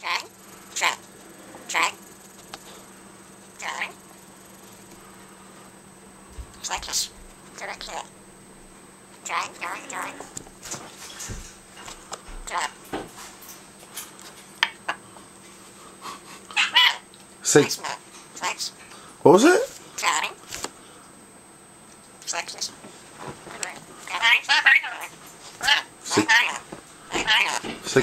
Drag. Drag. Like this. Direct here. Drag, drag, drag. Drag. Say, what was it? Drag. Flex this. Say,